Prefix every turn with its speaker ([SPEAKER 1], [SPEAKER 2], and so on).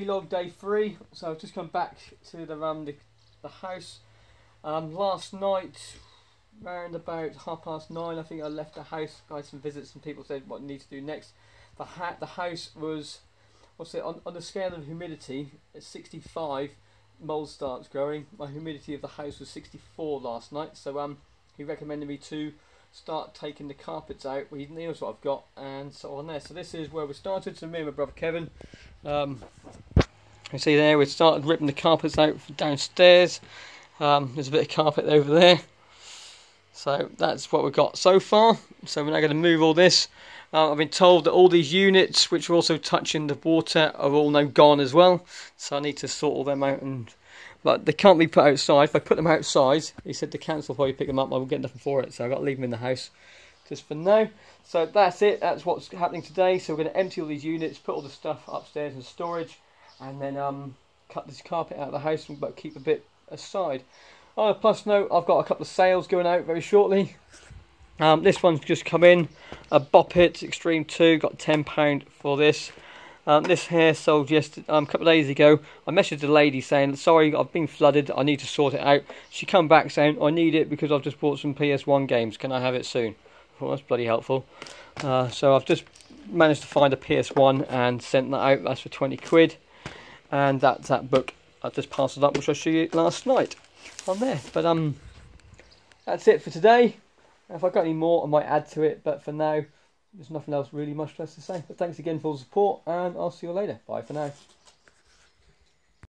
[SPEAKER 1] vlog day three. So I've just come back to the um the, the house. Um, last night, around about half past nine, I think I left the house. I had some visits and people said what I need to do next. The ha- the house was, what's it on on the scale of humidity? At 65, mold starts growing. My humidity of the house was 64 last night. So um, he recommended me to start taking the carpets out. He knows what I've got, and so on there. So this is where we started. So me and my brother Kevin, um, you see there, we've started ripping the carpets out downstairs. Um, there's a bit of carpet over there. So that's what we've got so far. So we're now going to move all this. Uh, I've been told that all these units, which are also touching the water, are all now gone as well. So I need to sort all them out and but they can't be put outside. If I put them outside, he said the council probably pick them up. I won't get nothing for it, so I've got to leave them in the house just for now. So that's it. That's what's happening today. So we're going to empty all these units, put all the stuff upstairs in storage, and then um, cut this carpet out of the house, but keep a bit aside. On a plus note, I've got a couple of sales going out very shortly. Um, this one's just come in, a Bop It Extreme 2, got £10 for this. Um, this hair sold yesterday, um, a couple of days ago. I messaged the lady saying, sorry, I've been flooded, I need to sort it out. She come back saying, I need it because I've just bought some PS1 games, can I have it soon? Well, that's bloody helpful. Uh, so I've just managed to find a PS1 and sent that out, that's for 20 quid. And that's that book I just passed it up, which I showed you last night on there. But um, that's it for today. If I've got any more, I might add to it, but for now, there's nothing else really much less to say. But thanks again for the support, and I'll see you later. Bye for now.